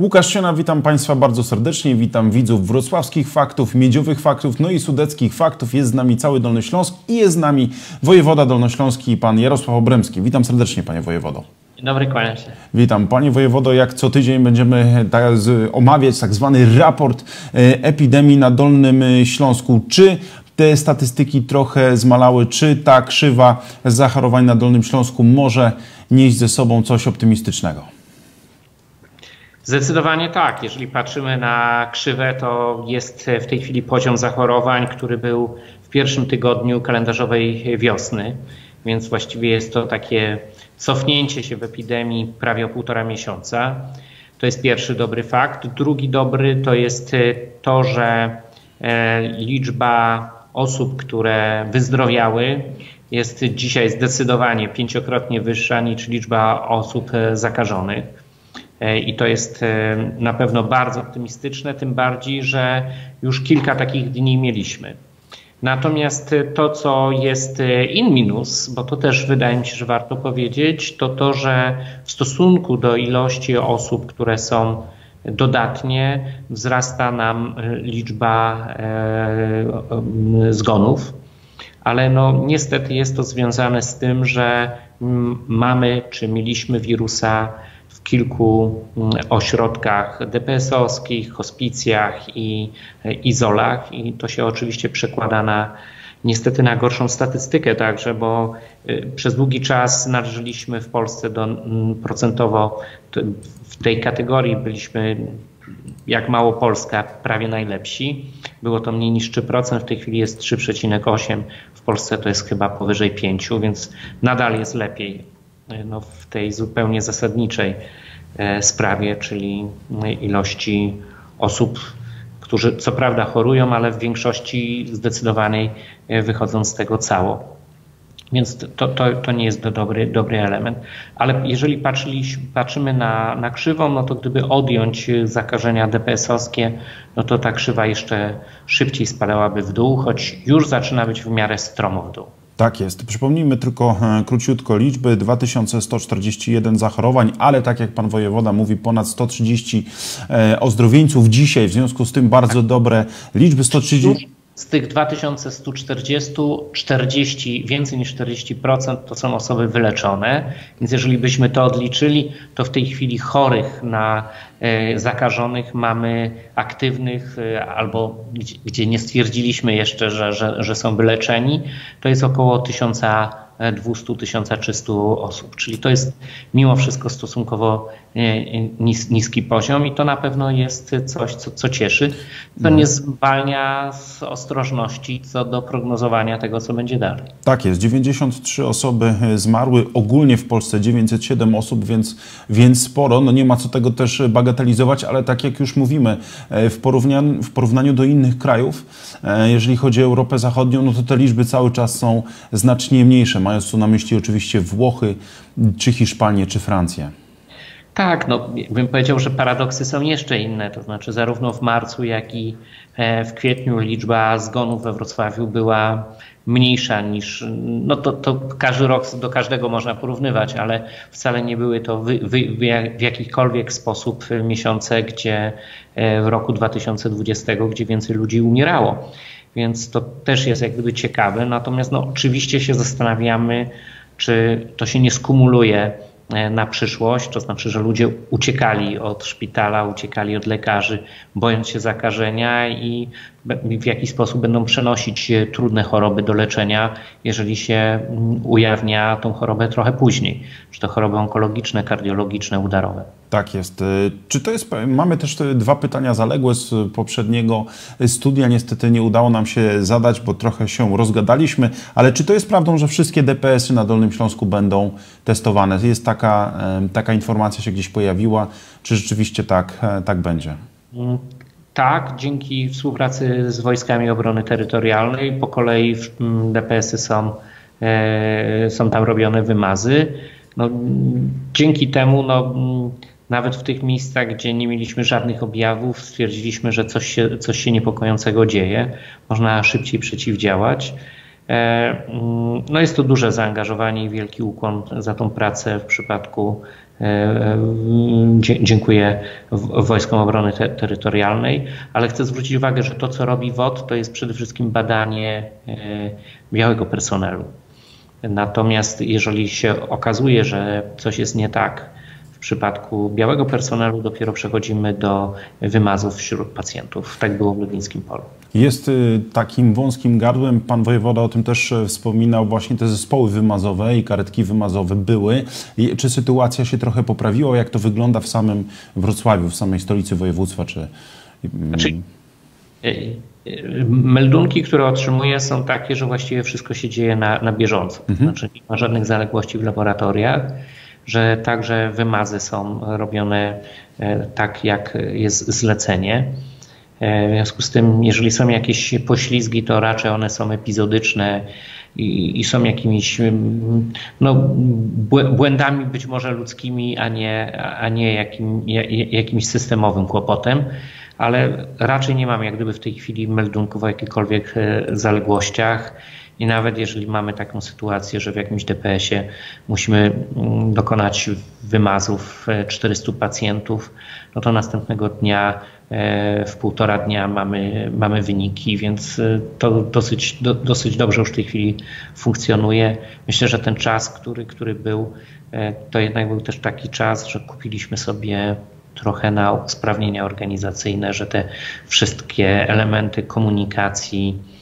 Łukasz Siena, witam Państwa bardzo serdecznie, witam widzów wrocławskich faktów, miedziowych faktów, no i sudeckich faktów. Jest z nami cały Dolny Śląsk i jest z nami wojewoda dolnośląski, pan Jarosław Obremski. Witam serdecznie, panie wojewodo. Dzień dobry, kłaniam się. Witam. Panie wojewodo, jak co tydzień będziemy tak, omawiać tak zwany raport e, epidemii na Dolnym Śląsku. Czy te statystyki trochę zmalały, czy ta krzywa zachorowań na Dolnym Śląsku może nieść ze sobą coś optymistycznego? Zdecydowanie tak. Jeżeli patrzymy na krzywę, to jest w tej chwili poziom zachorowań, który był w pierwszym tygodniu kalendarzowej wiosny, więc właściwie jest to takie cofnięcie się w epidemii prawie o półtora miesiąca. To jest pierwszy dobry fakt. Drugi dobry to jest to, że e, liczba osób, które wyzdrowiały, jest dzisiaj zdecydowanie pięciokrotnie wyższa niż liczba osób e, zakażonych. E, I to jest e, na pewno bardzo optymistyczne, tym bardziej, że już kilka takich dni mieliśmy. Natomiast to, co jest e, in minus, bo to też wydaje mi się, że warto powiedzieć, to to, że w stosunku do ilości osób, które są dodatnie, wzrasta nam liczba zgonów. Ale no, niestety jest to związane z tym, że mamy czy mieliśmy wirusa kilku mm, ośrodkach DPS-owskich, hospicjach i e, izolach i to się oczywiście przekłada na niestety na gorszą statystykę także, bo e, przez długi czas należeliśmy w Polsce do mm, procentowo w tej kategorii byliśmy jak mało Polska prawie najlepsi. Było to mniej niż 3%, w tej chwili jest 3,8%, w Polsce to jest chyba powyżej 5%, więc nadal jest lepiej no, w tej zupełnie zasadniczej e, sprawie, czyli ilości osób, którzy co prawda chorują, ale w większości zdecydowanej e, wychodzą z tego cało. Więc to, to, to nie jest dobry, dobry element. Ale jeżeli patrzymy na, na krzywą, no to gdyby odjąć zakażenia DPS-owskie, no to ta krzywa jeszcze szybciej spadałaby w dół, choć już zaczyna być w miarę stromo w dół. Tak jest. Przypomnijmy tylko e, króciutko liczby. 2141 zachorowań, ale tak jak pan wojewoda mówi, ponad 130 e, ozdrowieńców dzisiaj. W związku z tym bardzo dobre liczby. 130... Z tych 2140, 40, więcej niż 40% to są osoby wyleczone. Więc jeżeli byśmy to odliczyli, to w tej chwili chorych na e, zakażonych mamy aktywnych e, albo gdzie nie stwierdziliśmy jeszcze, że, że, że są wyleczeni, to jest około 1000 200-1300 osób. Czyli to jest mimo wszystko stosunkowo nis, niski poziom i to na pewno jest coś, co, co cieszy. To nie mhm. zwalnia z ostrożności co do prognozowania tego, co będzie dalej. Tak jest. 93 osoby e, zmarły, ogólnie w Polsce 907 osób, więc, więc sporo. No nie ma co tego też bagatelizować, ale tak jak już mówimy, e, w porównaniu, w porównaniu do innych krajów, jeżeli chodzi o Europę Zachodnią, no to te liczby cały czas są znacznie mniejsze mając tu na myśli oczywiście Włochy, czy Hiszpanię, czy Francję. Tak, no bym powiedział, że paradoksy są jeszcze inne. To znaczy, zarówno w marcu, jak i e, w kwietniu liczba zgonów we Wrocławiu była mniejsza niż. No to, to każdy rok do każdego można porównywać, ale wcale nie były to w jakikolwiek sposób miesiące, gdzie e, w roku 2020, gdzie więcej ludzi umierało więc to też jest jak gdyby ciekawe. Natomiast no, oczywiście się zastanawiamy, czy to się nie skumuluje na przyszłość, to znaczy, że ludzie uciekali od szpitala, uciekali od lekarzy, bojąc się zakażenia i w jaki sposób będą przenosić trudne choroby do leczenia, jeżeli się mm, ujawnia tą chorobę trochę później, czy to choroby onkologiczne, kardiologiczne, udarowe. Tak jest. Y, czy to jest, mamy też dwa pytania zaległe z poprzedniego studia. Niestety nie udało nam się zadać, bo trochę się rozgadaliśmy, ale czy to jest prawdą, że wszystkie DPS-y na Dolnym Śląsku będą testowane? Jest taka, taka informacja się gdzieś pojawiła. Czy rzeczywiście tak, e, tak będzie? Tak, dzięki współpracy z Wojskami Obrony Terytorialnej po kolei DPS-y są, e, są tam robione wymazy. No, dzięki temu no, nawet w tych miejscach, gdzie nie mieliśmy żadnych objawów, stwierdziliśmy, że coś się, coś się niepokojącego dzieje. Można szybciej przeciwdziałać. Mm, no jest to duże zaangażowanie i wielki ukłon za tą pracę w przypadku Dziękuję Wojskom Obrony Terytorialnej, ale chcę zwrócić uwagę, że to, co robi WOT, to jest przede wszystkim badanie białego personelu. Natomiast jeżeli się okazuje, że coś jest nie tak przypadku białego personelu, dopiero przechodzimy do wymazów wśród pacjentów. Tak było w Lublińskim Polu. Jest y, takim wąskim gardłem, pan wojewoda o tym też e, wspominał, właśnie te zespoły wymazowe i karetki wymazowe były. Czy sytuacja się trochę poprawiła? Jak to wygląda w samym Wrocławiu, w samej stolicy województwa? Czy... Znaczy, e, Meldunki, które otrzymuję, są takie, że właściwie wszystko się dzieje na, na bieżąco. Mhm. Znaczy nie ma żadnych zaległości w laboratoriach, że także wymazy są robione e, tak, jak jest zlecenie. E, w związku z tym, jeżeli są jakieś poślizgi, to raczej one są epizodyczne i, i są jakimiś no, błędami być może ludzkimi, a nie, a nie jakim, jakimś systemowym kłopotem ale raczej nie mamy jak gdyby w tej chwili meldunków o jakichkolwiek e, zaległościach. I nawet jeżeli mamy taką sytuację, że w jakimś DPS-ie musimy mm, dokonać wymazów 400 e, pacjentów, no to następnego dnia e, w półtora dnia mamy, mamy wyniki, więc to dosyć, do, dosyć dobrze już w tej chwili funkcjonuje. Myślę, że ten czas, który, który był, to jednak był też taki czas, że kupiliśmy sobie trochę na usprawnienia organizacyjne, że te wszystkie elementy komunikacji, e,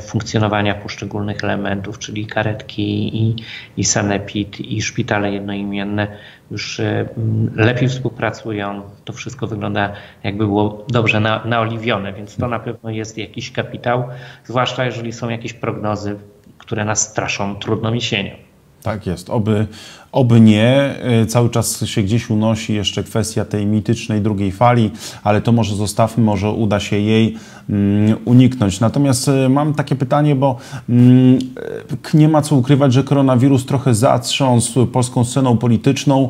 funkcjonowania poszczególnych elementów, czyli karetki i, i sanepid i szpitale jednoimienne już e, lepiej współpracują. To wszystko wygląda jakby było dobrze na, naoliwione, więc to na pewno jest jakiś kapitał, zwłaszcza jeżeli są jakieś prognozy, które nas straszą trudną jesienią. Tak jest, oby, oby nie. E, cały czas się gdzieś unosi jeszcze kwestia tej mitycznej drugiej fali, ale to może zostawmy, może uda się jej mm, uniknąć. Natomiast e, mam takie pytanie, bo mm, e, nie ma co ukrywać, że koronawirus trochę zatrząsł polską sceną polityczną.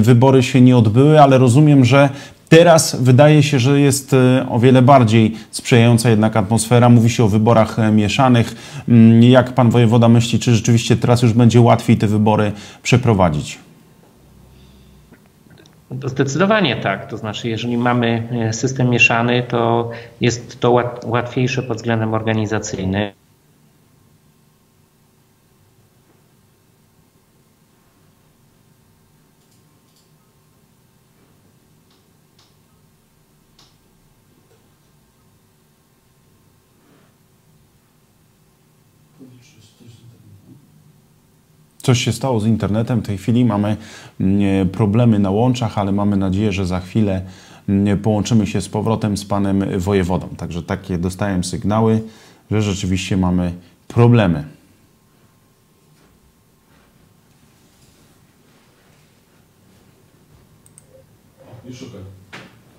Wybory się nie odbyły, ale rozumiem, że Teraz wydaje się, że jest e, o wiele bardziej sprzyjająca jednak atmosfera. Mówi się o wyborach e, mieszanych. Mm, jak pan wojewoda myśli, czy rzeczywiście teraz już będzie łatwiej te wybory przeprowadzić? Zdecydowanie tak. To znaczy, jeżeli mamy e, system mieszany, to jest to łatwiejsze pod względem organizacyjnym. Coś się stało z internetem. W tej chwili mamy mm, problemy na łączach, ale mamy nadzieję, że za chwilę mm, połączymy się z powrotem z panem wojewodą. Także takie dostałem sygnały, że rzeczywiście mamy problemy.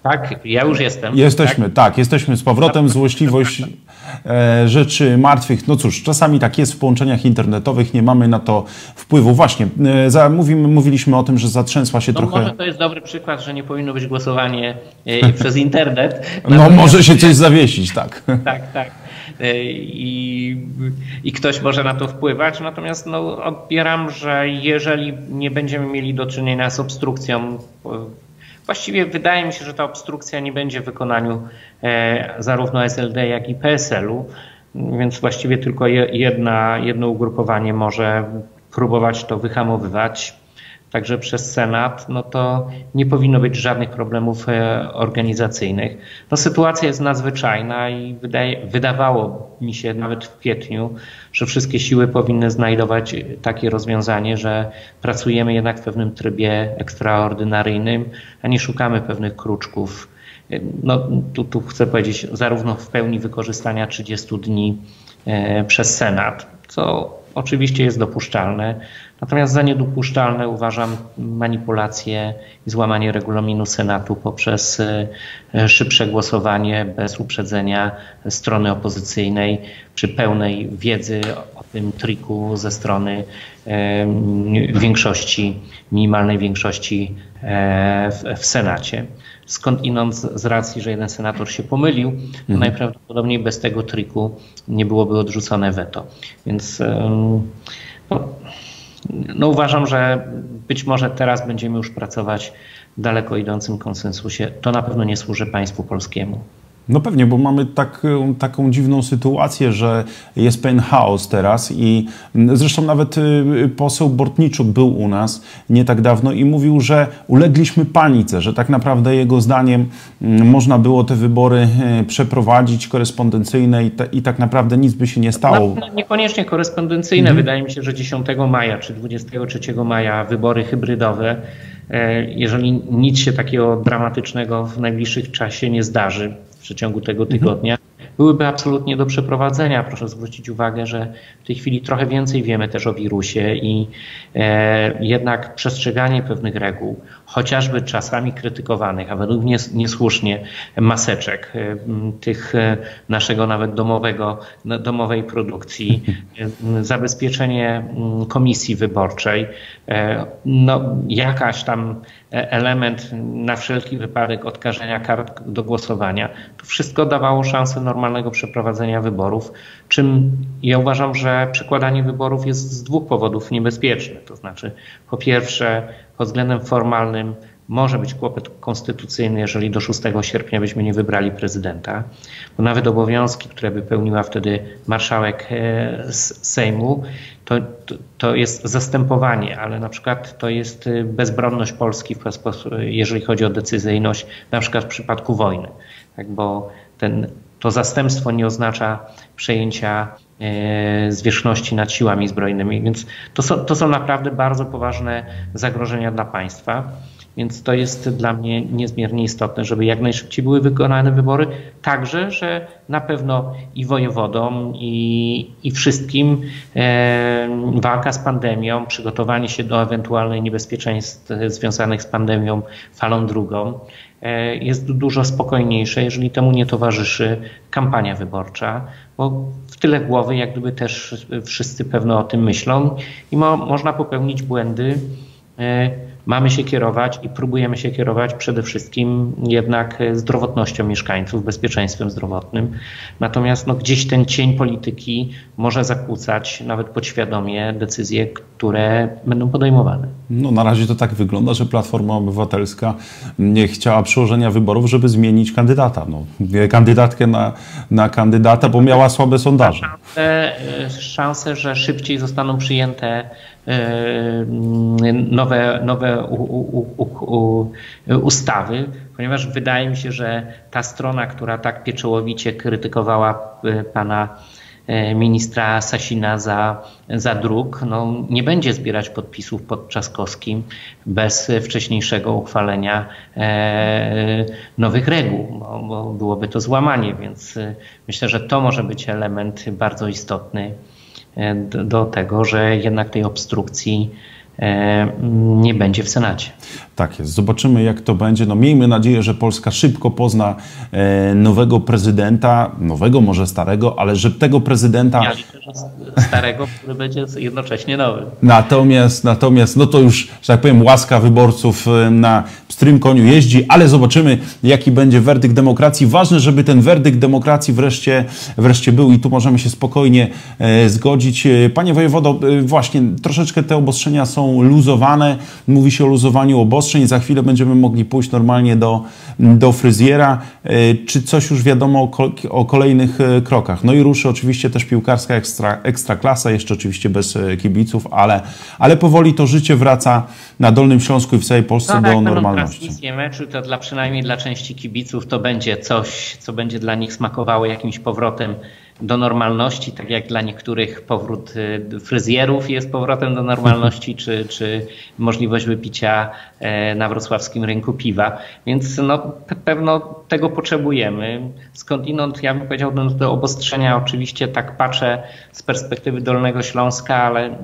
Tak, ja już jestem. Jesteśmy, tak, tak jesteśmy z powrotem. Złośliwość e, rzeczy martwych. No cóż, czasami tak jest w połączeniach internetowych, nie mamy na to wpływu. Właśnie, e, za, mówimy, mówiliśmy o tym, że zatrzęsła się no trochę. Może to jest dobry przykład, że nie powinno być głosowanie e, przez internet. no może się coś zawiesić, tak. tak, tak. I, I ktoś może na to wpływać, natomiast no, odbieram, że jeżeli nie będziemy mieli do czynienia z obstrukcją Właściwie wydaje mi się, że ta obstrukcja nie będzie w wykonaniu e, zarówno SLD, jak i PSL-u, więc właściwie tylko jedna, jedno ugrupowanie może próbować to wyhamowywać także przez Senat, no to nie powinno być żadnych problemów e, organizacyjnych. No, sytuacja jest nadzwyczajna i wydaje, wydawało mi się nawet w kwietniu, że wszystkie siły powinny znajdować takie rozwiązanie, że pracujemy jednak w pewnym trybie ekstraordynaryjnym, a nie szukamy pewnych kruczków. No, tu, tu chcę powiedzieć, zarówno w pełni wykorzystania 30 dni e, przez Senat, co oczywiście jest dopuszczalne, Natomiast za niedopuszczalne uważam manipulację i złamanie regulaminu Senatu poprzez e, szybsze głosowanie bez uprzedzenia strony opozycyjnej przy pełnej wiedzy o tym triku ze strony e, większości, minimalnej większości e, w Senacie. skądinąd z racji, że jeden senator się pomylił, mhm. najprawdopodobniej bez tego triku nie byłoby odrzucone weto. Więc no, no uważam, że być może teraz będziemy już pracować w daleko idącym konsensusie. To na pewno nie służy państwu polskiemu. No pewnie, bo mamy tak, taką dziwną sytuację, że jest pewien chaos teraz i zresztą nawet y, poseł Bortniczuk był u nas nie tak dawno i mówił, że ulegliśmy panice, że tak naprawdę jego zdaniem mm, można było te wybory y, przeprowadzić korespondencyjne i, te, i tak naprawdę nic by się nie stało. No, niekoniecznie korespondencyjne. Mhm. Wydaje mi się, że 10 maja czy 23 maja wybory hybrydowe e, jeżeli nic się takiego dramatycznego w najbliższym czasie nie zdarzy, w przeciągu tego mhm. tygodnia, byłyby absolutnie do przeprowadzenia. Proszę zwrócić uwagę, że w tej chwili trochę więcej wiemy też o wirusie i e, jednak przestrzeganie pewnych reguł, chociażby czasami krytykowanych, a według mnie niesłusznie maseczek, e, tych e, naszego nawet domowego, domowej produkcji, e, zabezpieczenie komisji wyborczej, no jakaś tam element na wszelki wypadek odkażenia kart do głosowania. To wszystko dawało szansę normalnego przeprowadzenia wyborów, czym ja uważam, że przekładanie wyborów jest z dwóch powodów niebezpieczne. To znaczy, po pierwsze, pod względem formalnym może być kłopot konstytucyjny, jeżeli do 6 sierpnia byśmy nie wybrali prezydenta, bo nawet obowiązki, które by pełniła wtedy marszałek e, Sejmu, to, to jest zastępowanie, ale na przykład to jest e, bezbronność Polski, jeżeli chodzi o decyzyjność, na przykład w przypadku wojny, tak, bo ten, to zastępstwo nie oznacza przejęcia zwierzchności nad siłami zbrojnymi, więc to są, to są naprawdę bardzo poważne zagrożenia dla państwa. Więc to jest dla mnie niezmiernie istotne, żeby jak najszybciej były wykonane wybory. Także, że na pewno i wojewodom, i, i wszystkim e, walka z pandemią, przygotowanie się do ewentualnych niebezpieczeństw związanych z pandemią falą drugą e, jest dużo spokojniejsze, jeżeli temu nie towarzyszy kampania wyborcza, bo w tyle głowy jak gdyby też wszyscy pewno o tym myślą i mo, można popełnić błędy. E, mamy się kierować i próbujemy się kierować przede wszystkim jednak zdrowotnością mieszkańców, bezpieczeństwem zdrowotnym. Natomiast no, gdzieś ten cień polityki może zakłócać nawet podświadomie decyzje, które będą podejmowane. No na razie to tak wygląda, że Platforma Obywatelska nie chciała przełożenia wyborów, żeby zmienić kandydata. No, kandydatkę na, na kandydata, bo miała słabe sondaże. Szanse, szanse, że szybciej zostaną przyjęte E, nowe, nowe u, u, u, ustawy, ponieważ wydaje mi się, że ta strona, która tak pieczołowicie krytykowała e, pana e, ministra Sasina za, za druk, no, nie będzie zbierać podpisów pod Trzaskowskim bez wcześniejszego uchwalenia e, nowych reguł, bo, bo byłoby to złamanie, więc myślę, że to może być element bardzo istotny. E, do tego, że jednak tej obstrukcji e, nie będzie w Senacie. Tak jest. Zobaczymy, jak to będzie. No, miejmy nadzieję, że Polska szybko pozna e, nowego prezydenta, nowego, może starego, ale że tego prezydenta. Ja liczę, że starego, który będzie jednocześnie nowy. Natomiast, natomiast, no to już, że tak powiem, łaska wyborców na pstrym koniu jeździ, ale zobaczymy, jaki będzie werdykt demokracji. Ważne, żeby ten werdykt demokracji wreszcie, wreszcie był i tu możemy się spokojnie e, zgodzić. E, panie wojewodo, e, właśnie troszeczkę te obostrzenia są luzowane. Mówi się o luzowaniu obostrzeń. Za chwilę będziemy mogli pójść normalnie do, do fryzjera. Czy coś już wiadomo o, o kolejnych krokach? No i ruszy oczywiście też piłkarska ekstra, ekstraklasa, jeszcze oczywiście bez kibiców, ale, ale powoli to życie wraca na Dolnym Śląsku i w całej Polsce no, do tak, normalności transmisję meczu, to dla przynajmniej dla części kibiców to będzie coś, co będzie dla nich smakowało jakimś powrotem do normalności, tak jak dla niektórych powrót y, fryzjerów jest powrotem do normalności, czy, czy możliwość wypicia e, na wrocławskim rynku piwa. Więc no, pewno tego potrzebujemy. Skądinąd, ja bym powiedział, do obostrzenia oczywiście tak patrzę z perspektywy Dolnego Śląska, ale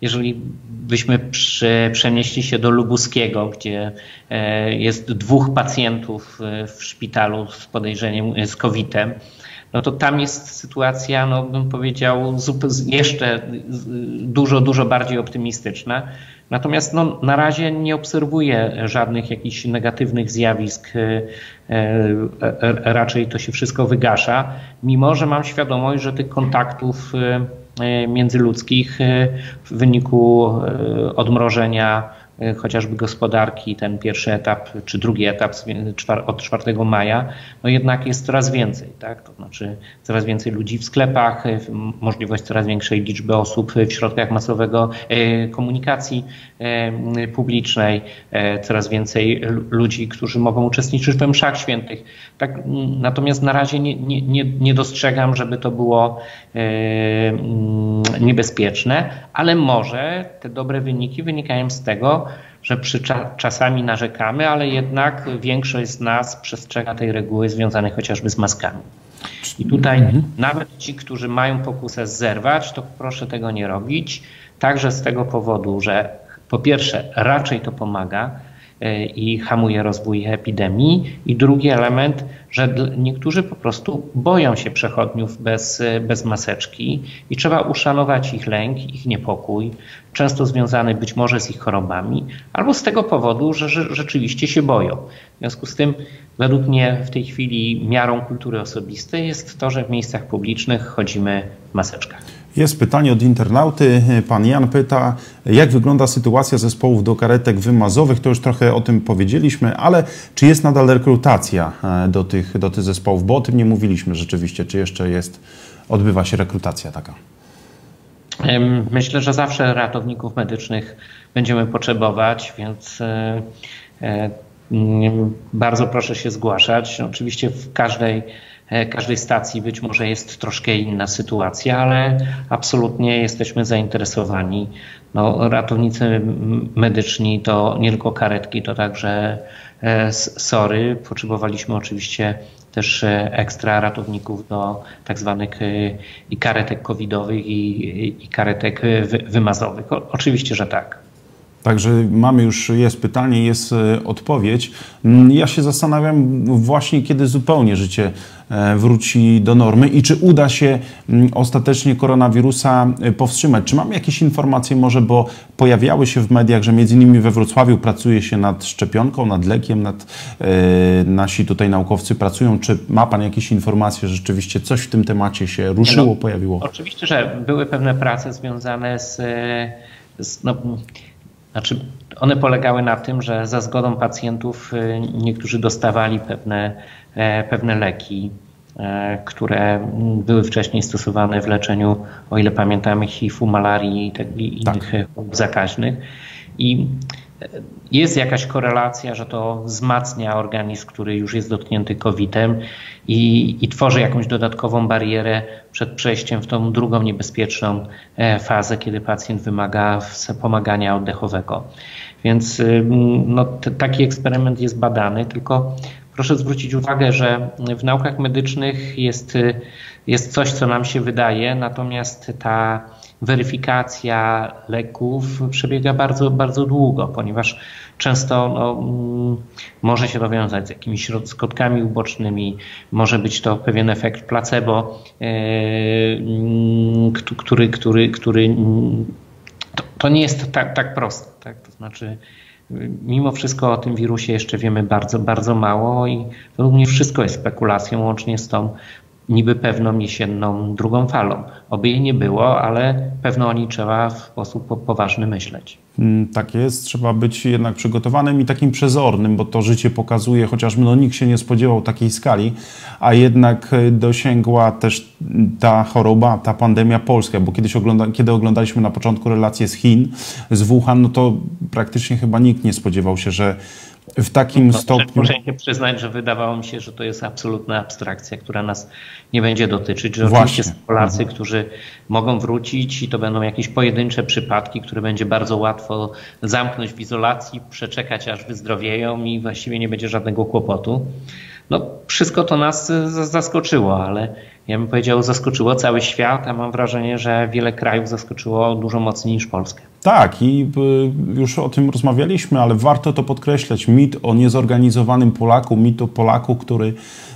jeżeli byśmy przy, przenieśli się do Lubuskiego, gdzie e, jest dwóch pacjentów e, w szpitalu z podejrzeniem, z COVID-em, no to tam jest sytuacja, no bym powiedział, jeszcze dużo, dużo bardziej optymistyczna. Natomiast no, na razie nie obserwuję żadnych jakichś negatywnych zjawisk. E, e, raczej to się wszystko wygasza, mimo że mam świadomość, że tych kontaktów e, międzyludzkich w wyniku odmrożenia E, chociażby gospodarki, ten pierwszy etap czy drugi etap od 4 maja, no jednak jest coraz więcej, tak? To znaczy coraz więcej ludzi w sklepach, e, możliwość coraz większej liczby osób w środkach masowego e, komunikacji publicznej, coraz więcej ludzi, którzy mogą uczestniczyć w mszach świętych. Tak, natomiast na razie nie, nie, nie dostrzegam, żeby to było niebezpieczne, ale może te dobre wyniki wynikają z tego, że przy czasami narzekamy, ale jednak większość z nas przestrzega tej reguły związanej chociażby z maskami. I tutaj mhm. nawet ci, którzy mają pokusę zerwać, to proszę tego nie robić. Także z tego powodu, że po pierwsze raczej to pomaga, i hamuje rozwój epidemii. I drugi element, że niektórzy po prostu boją się przechodniów bez, bez maseczki i trzeba uszanować ich lęk, ich niepokój, często związany być może z ich chorobami, albo z tego powodu, że, że rzeczywiście się boją. W związku z tym, według mnie w tej chwili miarą kultury osobistej jest to, że w miejscach publicznych chodzimy w maseczkach. Jest pytanie od internauty. Pan Jan pyta, jak wygląda sytuacja zespołów do karetek wymazowych? To już trochę o tym powiedzieliśmy, ale czy jest nadal rekrutacja e, do tych, do tych zespołów? Bo o tym nie mówiliśmy rzeczywiście. Czy jeszcze jest, odbywa się rekrutacja taka? Myślę, że zawsze ratowników medycznych będziemy potrzebować, więc e, e, bardzo proszę się zgłaszać. Oczywiście w każdej każdej stacji być może jest troszkę inna sytuacja, ale absolutnie jesteśmy zainteresowani. No, ratownicy medyczni to nie tylko karetki, to także e, sory. Potrzebowaliśmy oczywiście też e, ekstra ratowników do tak zwanych i karetek covidowych i, i karetek wymazowych. O, oczywiście, że tak. Także mamy już, jest pytanie, jest e, odpowiedź. Mm, ja się zastanawiam właśnie, kiedy zupełnie życie e, wróci do normy i czy uda się mm, ostatecznie koronawirusa e, powstrzymać. Czy mamy jakieś informacje może, bo pojawiały się w mediach, że między innymi we Wrocławiu pracuje się nad szczepionką, nad lekiem, nad, e, nasi tutaj naukowcy pracują. Czy ma Pan jakieś informacje, że rzeczywiście coś w tym temacie się ruszyło, no, pojawiło? Oczywiście, że były pewne prace związane z, z no, znaczy, one polegały na tym, że za zgodą pacjentów y, niektórzy dostawali pewne, e, pewne leki, e, które były wcześniej stosowane w leczeniu, o ile pamiętamy, HIV-u, malarii i tak, innych tak. chorób zakaźnych. I jest jakaś korelacja, że to wzmacnia organizm, który już jest dotknięty COVID-em i, i, tworzy jakąś dodatkową barierę przed przejściem w tą drugą niebezpieczną e, fazę, kiedy pacjent wymaga pomagania oddechowego. Więc no, taki eksperyment jest badany, tylko proszę zwrócić uwagę, że w naukach medycznych jest, jest coś, co nam się wydaje, natomiast ta weryfikacja leków przebiega bardzo, bardzo długo, ponieważ często no, mm, może się rozwiązać z jakimiś skutkami ubocznymi, może być to pewien efekt placebo, e, mm, który, który, który mm, to, to nie jest tak, tak proste. Tak? To znaczy, mimo wszystko o tym wirusie jeszcze wiemy bardzo, bardzo mało i według mnie wszystko jest spekulacją, łącznie z tą niby pewną jesienną drugą falą. Oby jej nie było, ale pewno o niej trzeba w sposób poważny myśleć. Mm, tak jest, trzeba być jednak przygotowanym i takim przezornym, bo to życie pokazuje, chociażby no, nikt się nie spodziewał takiej skali, a jednak e, dosięgła też ta choroba, ta pandemia Polska, bo kiedyś ogląda, kiedy oglądaliśmy na początku relacje z Chin, z Wuhan, no to praktycznie chyba nikt nie spodziewał się, że w takim no, stopniu. Muszę się przyznać, że wydawało mi się, że to jest absolutna abstrakcja, która nas nie będzie dotyczyć, że Właśnie. oczywiście są Polacy, mhm. którzy mogą wrócić i to będą jakieś pojedyncze przypadki, które będzie bardzo łatwo zamknąć w izolacji, przeczekać aż wyzdrowieją i właściwie nie będzie żadnego kłopotu. No, wszystko to nas zaskoczyło, ale ja bym powiedział, zaskoczyło cały świat, a mam wrażenie, że wiele krajów zaskoczyło dużo mocniej niż Polskę. Tak, i y, już o tym rozmawialiśmy, ale warto to podkreślać. Mit o niezorganizowanym Polaku, mit o Polaku, który,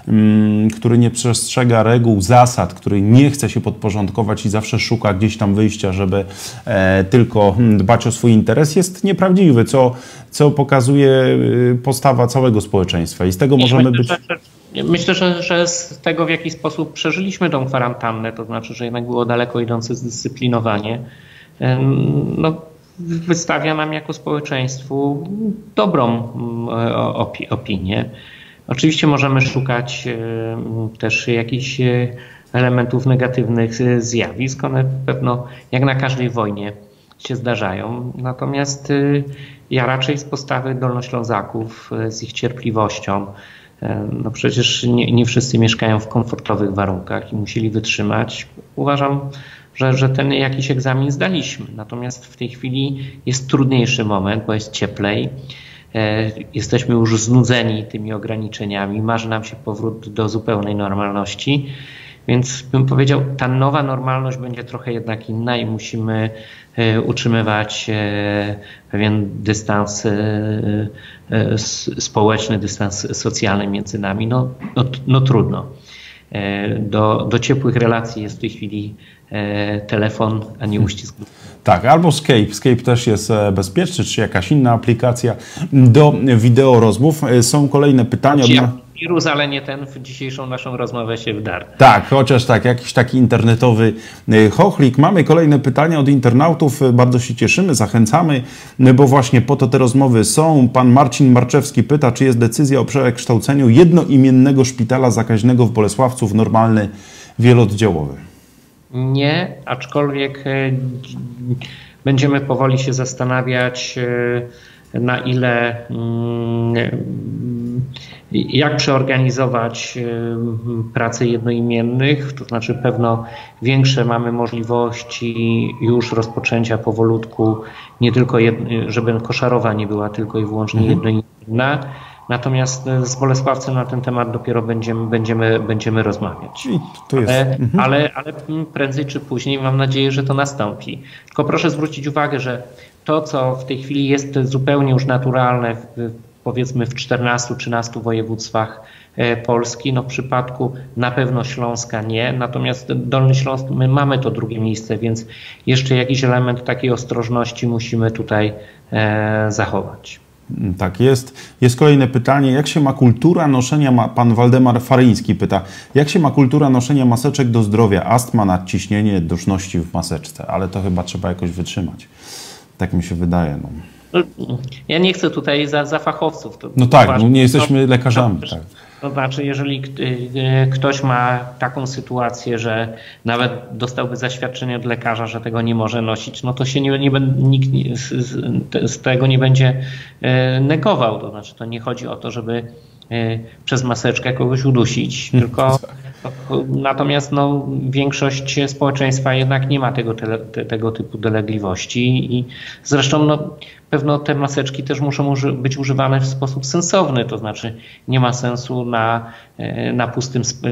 mm, który nie przestrzega reguł, zasad, który nie chce się podporządkować i zawsze szuka gdzieś tam wyjścia, żeby e, tylko hmm, dbać o swój interes, jest nieprawdziwy, co, co pokazuje y, postawa całego społeczeństwa. I z tego możemy być. Myślę, że, że z tego, w jaki sposób przeżyliśmy tą kwarantannę, to znaczy, że jednak było daleko idące zdyscyplinowanie, no, wystawia nam jako społeczeństwu dobrą opi opinię. Oczywiście możemy szukać też jakichś elementów negatywnych zjawisk. One pewno, jak na każdej wojnie, się zdarzają. Natomiast y, ja raczej z postawy Dolnoślązaków, z ich cierpliwością, no przecież nie, nie wszyscy mieszkają w komfortowych warunkach i musieli wytrzymać. Uważam, że, że ten jakiś egzamin zdaliśmy. Natomiast w tej chwili jest trudniejszy moment, bo jest cieplej. E, jesteśmy już znudzeni tymi ograniczeniami, marzy nam się powrót do zupełnej normalności. Więc bym powiedział, ta nowa normalność będzie trochę jednak inna i musimy e, utrzymywać e, pewien dystans społeczny, dystans socjalny między nami. No, no, no trudno. Do, do ciepłych relacji jest w tej chwili E, telefon, a nie uścisk. Tak, albo Skype. Skype też jest e, bezpieczny, czy jakaś inna aplikacja do wideo rozmów. E, są kolejne pytania. Ja wirus, ale nie ten w dzisiejszą naszą rozmowę się wdarł. Tak, chociaż tak, jakiś taki internetowy chochlik. Mamy kolejne pytania od internautów. Bardzo się cieszymy, zachęcamy, bo właśnie po to te rozmowy są. Pan Marcin Marczewski pyta, czy jest decyzja o przekształceniu jednoimiennego szpitala zakaźnego w Bolesławcu w normalny wielooddziałowy. Nie, aczkolwiek e, będziemy powoli się zastanawiać, e, na ile, mm, jak przeorganizować e, pracę jednoimiennych, to znaczy pewno większe mamy możliwości już rozpoczęcia powolutku, nie tylko, żeby koszarowa nie była tylko i wyłącznie mhm. jednoimienna, Natomiast e, z Bolesławcem na ten temat dopiero będziemy, będziemy, będziemy rozmawiać. Ale, mhm. ale, ale prędzej czy później mam nadzieję, że to nastąpi. Tylko proszę zwrócić uwagę, że to, co w tej chwili jest zupełnie już naturalne, w, powiedzmy w 14-13 województwach e, Polski, no w przypadku na pewno Śląska nie, natomiast Dolny Śląsk, my mamy to drugie miejsce, więc jeszcze jakiś element takiej ostrożności musimy tutaj e, zachować. Tak jest. Jest kolejne pytanie. Jak się ma kultura noszenia, ma, pan Waldemar Faryński pyta, jak się ma kultura noszenia maseczek do zdrowia? Astma, nadciśnienie, duszności w maseczce, ale to chyba trzeba jakoś wytrzymać. Tak mi się wydaje. No. ja nie chcę tutaj za, za fachowców. no tak, no nie jesteśmy lekarzami. tak. To znaczy, jeżeli y, ktoś ma taką sytuację, że nawet dostałby zaświadczenie od lekarza, że tego nie może nosić, no to się nie, nie, nikt z, tego nie będzie y, negował. To znaczy, to nie chodzi o to, żeby y, przez maseczkę kogoś udusić, tylko natomiast no, większość społeczeństwa jednak nie ma tego, te, tego typu dolegliwości i zresztą no, pewno te maseczki też muszą być używane w sposób sensowny, to znaczy nie ma sensu na, e, na pustym, e,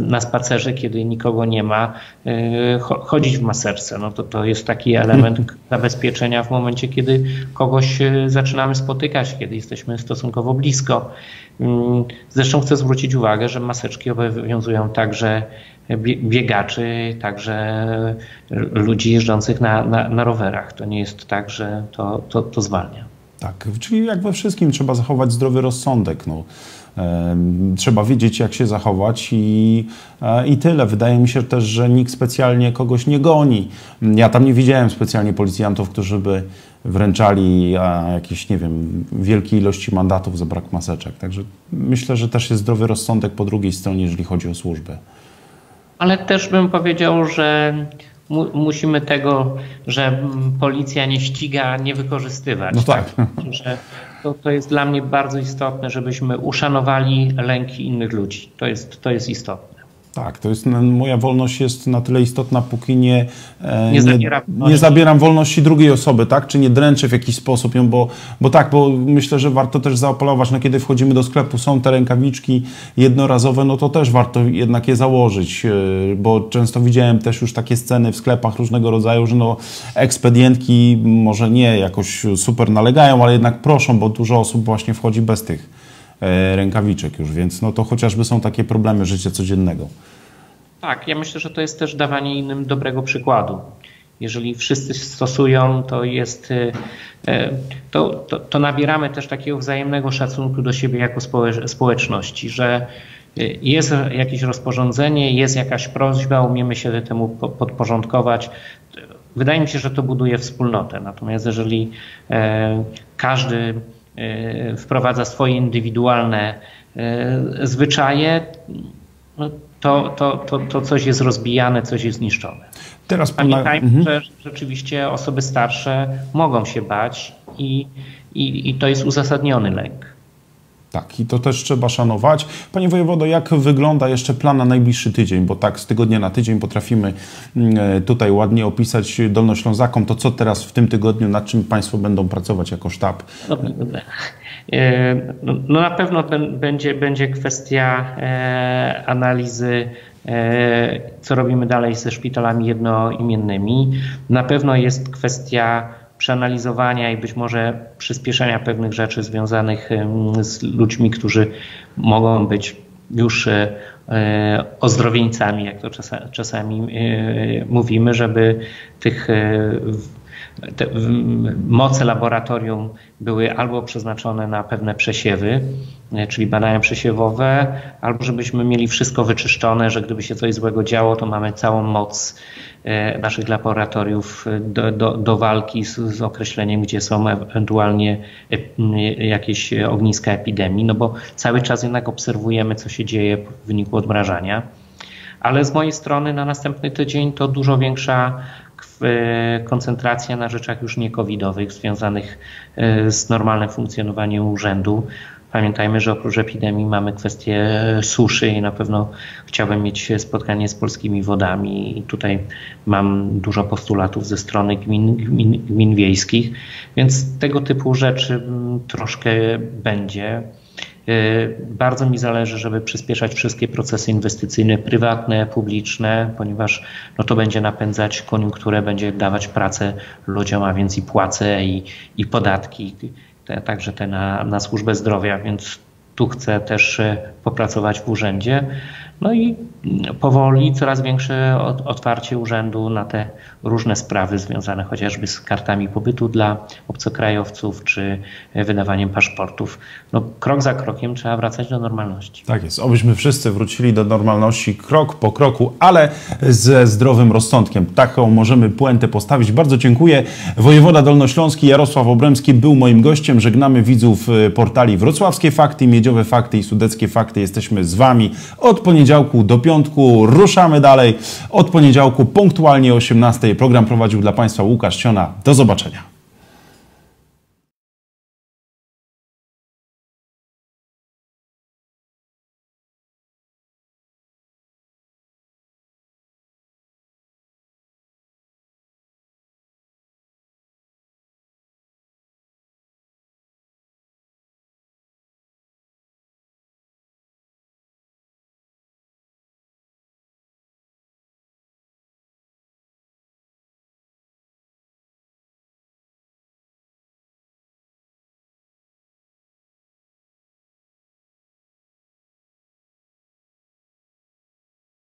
na spacerze, kiedy nikogo nie ma, e, chodzić w maseczce. No to, to jest taki element zabezpieczenia w momencie, kiedy kogoś zaczynamy spotykać, kiedy jesteśmy stosunkowo blisko. Mm, zresztą chcę zwrócić uwagę, że maseczki obowiązują także biegaczy, także ludzi jeżdżących na, na, na rowerach. To nie jest tak, że to, to, to zwalnia. Tak, czyli jak we wszystkim trzeba zachować zdrowy rozsądek. No. Trzeba wiedzieć, jak się zachować i, e, i tyle. Wydaje mi się też, że nikt specjalnie kogoś nie goni. Ja tam nie widziałem specjalnie policjantów, którzy by wręczali jakieś, nie wiem, wielkie ilości mandatów za brak maseczek. Także myślę, że też jest zdrowy rozsądek po drugiej stronie, jeżeli chodzi o służbę ale też bym powiedział, że mu, musimy tego, że policja nie ściga, nie wykorzystywać. No tak. tak? Że to, to jest dla mnie bardzo istotne, żebyśmy uszanowali lęki innych ludzi. To jest, to jest istotne. Tak, to jest moja wolność jest na tyle istotna, póki nie, e, nie, zabieram, nie, nie zabieram wolności drugiej osoby, tak? Czy nie dręczę w jakiś sposób ją, bo, bo tak, bo myślę, że warto też zaapelować, no kiedy wchodzimy do sklepu, są te rękawiczki jednorazowe, no to też warto jednak je założyć, e, bo często widziałem też już takie sceny w sklepach różnego rodzaju, że no ekspedientki może nie jakoś super nalegają, ale jednak proszą, bo dużo osób właśnie wchodzi bez tych rękawiczek już, więc no to chociażby są takie problemy życia codziennego. Tak, ja myślę, że to jest też dawanie innym dobrego przykładu. Jeżeli wszyscy stosują, to jest, e, e, to, to, to nabieramy też takiego wzajemnego szacunku do siebie jako społeczności, że jest jakieś rozporządzenie, jest jakaś prośba, umiemy się temu podporządkować. Wydaje mi się, że to buduje wspólnotę. Natomiast jeżeli każdy E, wprowadza swoje indywidualne e, zwyczaje, no to, to, to, to coś jest rozbijane, coś jest zniszczone. Teraz Pamiętajmy, mhm. że rzeczywiście osoby starsze mogą się bać i, i, i to jest uzasadniony lęk. Tak, i to też trzeba szanować. Panie wojewodo, jak wygląda jeszcze plan na najbliższy tydzień? Bo tak z tygodnia na tydzień potrafimy mm, e, tutaj ładnie opisać Dolnoślązakom to, co teraz w tym tygodniu, nad czym Państwo będą pracować jako sztab. E, no, no na pewno będzie, będzie kwestia e, analizy co robimy dalej ze szpitalami jednoimiennymi. Na pewno jest kwestia przeanalizowania i być może przyspieszenia pewnych rzeczy związanych z ludźmi, którzy mogą być już e, e, ozdrowieńcami, jak to czasami e, mówimy, żeby tych te moce laboratorium były albo przeznaczone na pewne przesiewy, czyli badania przesiewowe, albo żebyśmy mieli wszystko wyczyszczone, że gdyby się coś złego działo, to mamy całą moc E, naszych laboratoriów do, do, do walki z, z, określeniem, gdzie są ewentualnie jakieś ogniska epidemii, no bo cały czas jednak obserwujemy, co się dzieje w wyniku odmrażania. Ale z mojej strony na następny tydzień to dużo większa e, koncentracja na rzeczach już nie covidowych, związanych e, z normalnym funkcjonowaniem urzędu. Pamiętajmy, że oprócz epidemii mamy kwestię suszy i na pewno chciałbym mieć spotkanie z polskimi wodami i tutaj mam dużo postulatów ze strony gmin, gmin, gmin wiejskich, więc tego typu rzeczy troszkę będzie. Y, bardzo mi zależy, żeby przyspieszać wszystkie procesy inwestycyjne, prywatne, publiczne, ponieważ no to będzie napędzać koniunkturę, będzie dawać pracę ludziom, a więc i płace, i, i podatki te, także te na, na służbę zdrowia, więc tu chcę też e, popracować w urzędzie. No i powoli coraz większe otwarcie urzędu na te różne sprawy związane chociażby z kartami pobytu dla obcokrajowców czy wydawaniem paszportów. No, krok za krokiem trzeba wracać do normalności. Tak jest. Obyśmy wszyscy wrócili do normalności krok po kroku, ale ze zdrowym rozsądkiem. Taką możemy puentę postawić. Bardzo dziękuję. Wojewoda Dolnośląski Jarosław Obremski był moim gościem. Żegnamy widzów y, portali Wrocławskie Fakty, Miedziowe Fakty i Sudeckie Fakty. Jesteśmy z Wami od poniedziałku do piątku. Ruszamy dalej. Od poniedziałku punktualnie o 18. Program prowadził dla Państwa Łukasz Ciona. Do zobaczenia.